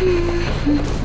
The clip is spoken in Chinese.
嗯